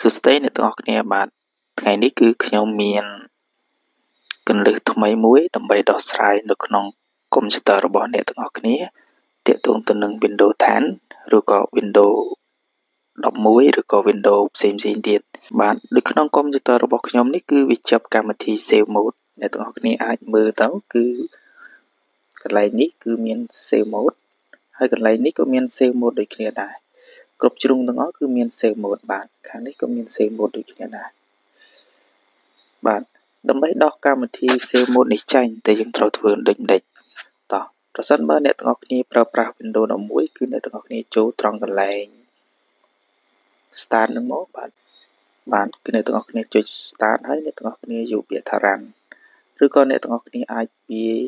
សួស្តីអ្នកទាំងអស់គ្នាបាទថ្ងៃនេះគឺខ្ញុំមានកន្លឹះថ្មីមួយដើម្បីដោះស្រាយនៅក្នុងកុំព្យូទ័ររបស់អ្នកទាំងអស់គ្នាទាក់ទងទៅនឹង Windows 10ឬក៏ Windows 11ឬក៏ Windows ផ្សេងផ្សេងទៀតបាទដូចក្នុងកុំព្យូទ័ររបស់ខ្ញុំនេះគឺវាជាប់កម្មវិធី Save Mode អ្នកទាំងអស់គ្នាអាចមើលទៅគឺកន្លែងនេះគឺមាន Save Mode ហើយកន្លែងនេះក៏មាន Save Mode ដូចគ្នាដែរ គ្រប់ជ្រុងទាំងអស់គឺមាន Save Mode បាទខាងនេះក៏មាន Save Mode ដូចគ្នាដែរបាទដើម្បីដោះកម្មវិធី Save Mode នេះចេញតើយើងត្រូវធ្វើដូចម្ដេចតោះប្រសិនបើអ្នកទាំងអស់គ្នាប្រើប្រាស់ Windows 11គឺអ្នកទាំងអស់គ្នាចូលត្រង់កន្លែង Start នឹងមកបាទបាទគឺអ្នកទាំងអស់គ្នាចុច Start ហើយអ្នកទាំងអស់គ្នាយកពាក្យថា Run ឬក៏អ្នកទាំងអស់គ្នាអាចវាយ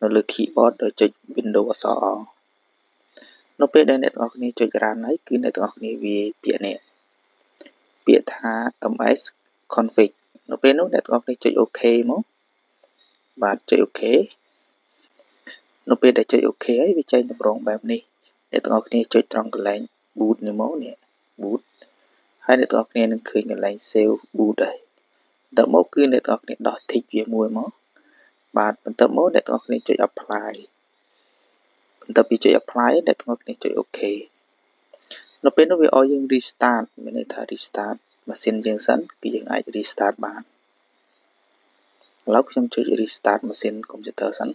នៅលើ keyboard ដោយចុច Windows អក្សរ A នៅពេលដែលអ្នកទាំងអស់គ្នាចុច run ហើយគឺអ្នកទាំងអស់គ្នាវាពាក្យនេះពាក្យថា ms config នៅពេលនោះអ្នកទាំងអស់គ្នាចុច OK មកបាទចុច OK នៅពេលដែលចុច OK ហើយវាចេញតម្រងបែបនេះអ្នកទាំងអស់គ្នាចុចត្រង់កន្លែង boot នេះមកនេះ boot ហើយអ្នកទាំងអស់គ្នានឹងឃើញកន្លែង save boot ហើយដល់មកគឺអ្នកទាំងអស់គ្នាដោះ tick វាមួយមកបាទបន្ទាប់មកអ្នកទាំងអស់គ្នាចុច apply បន្ទាប់ពីចុច apply អ្នកទាំងអស់គ្នាចុច OK នៅពេលនោះវាឲ្យយើង restart មានន័យថា restart ម៉ាស៊ីនយើងសិនគឺយើងអាច restart បានឥឡូវខ្ញុំចុច restart ម៉ាស៊ីនកុំព្យូទ័រសិន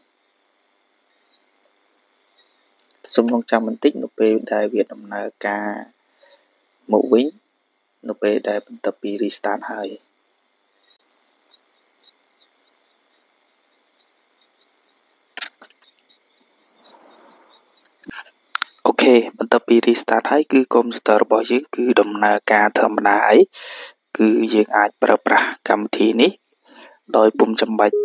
សូមរងចាំបន្តិចនៅពេលដែលវាដំណើរការមកវិញនៅពេលដែលបន្ទាប់ពី restart ហើយ បន្ទាប់ពី restart ហើយគឺកុំព្យូទ័ររបស់យើងគឺដំណើរការធម្មតាហើយគឺយើងអាចប្រើប្រាស់កម្មវិធីនេះ ដោយពុំចាំបាច់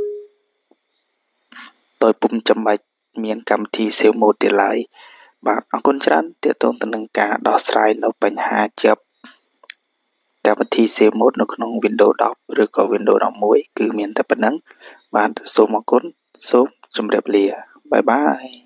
ដោយពុំចាំបាច់មានកម្មវិធី Save Mode ទៀតឡើយបាទអរគុណច្រើនទាក់ទងទៅនឹងការដោះស្រាយនៅបញ្ហាជាប់កម្មវិធី Save Mode នៅក្នុង Windows 10ឬក៏ Windows 11គឺមានតែប៉ុណ្្នឹងបាទសូមអរគុណសូមជម្រាបលាបាយបាយ